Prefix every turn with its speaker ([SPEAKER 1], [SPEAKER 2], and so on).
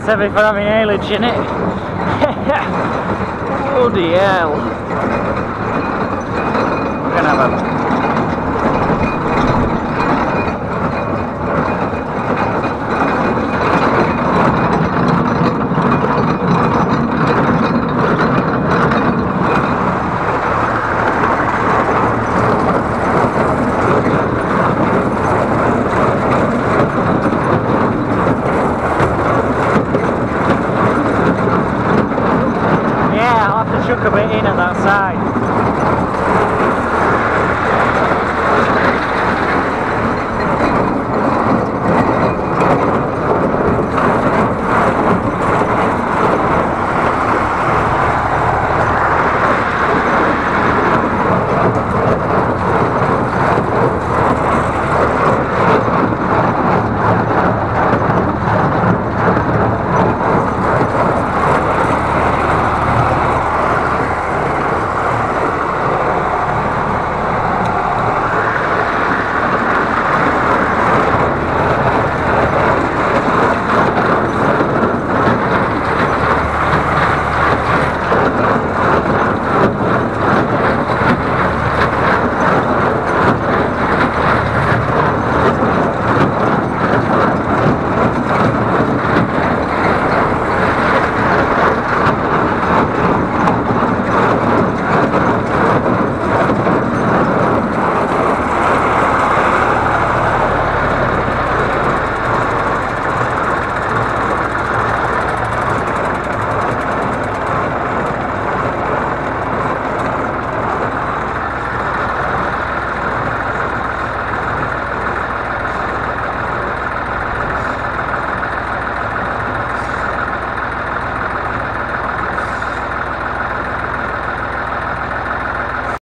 [SPEAKER 1] that's heavy for having haylage in it. Bloody hell. We're gonna have a